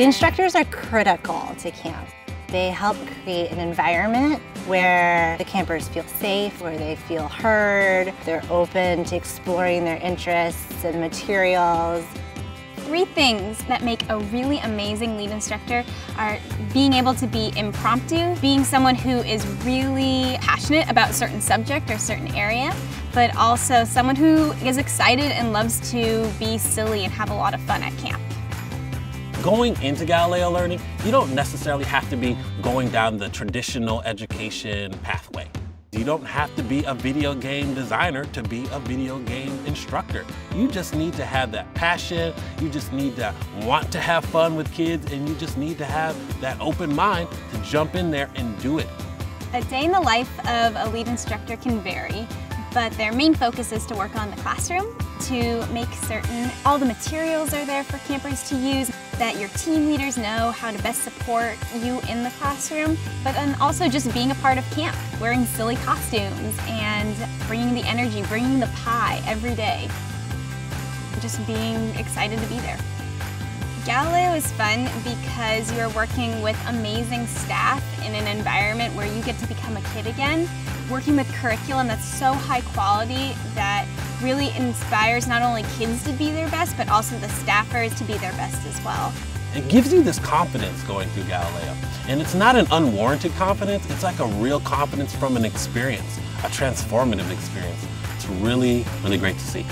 The instructors are critical to camp. They help create an environment where the campers feel safe, where they feel heard, they're open to exploring their interests and materials. Three things that make a really amazing lead instructor are being able to be impromptu, being someone who is really passionate about a certain subject or certain area, but also someone who is excited and loves to be silly and have a lot of fun at camp. Going into Galileo Learning, you don't necessarily have to be going down the traditional education pathway. You don't have to be a video game designer to be a video game instructor. You just need to have that passion, you just need to want to have fun with kids, and you just need to have that open mind to jump in there and do it. A day in the life of a lead instructor can vary, but their main focus is to work on the classroom, to make certain all the materials are there for campers to use, that your team leaders know how to best support you in the classroom, but then also just being a part of camp, wearing silly costumes and bringing the energy, bringing the pie every day, just being excited to be there. Galileo is fun because you're working with amazing staff in an environment where you get to become a kid again, working with curriculum that's so high quality that really inspires not only kids to be their best, but also the staffers to be their best as well. It gives you this confidence going through Galileo. And it's not an unwarranted confidence, it's like a real confidence from an experience, a transformative experience. It's really, really great to see.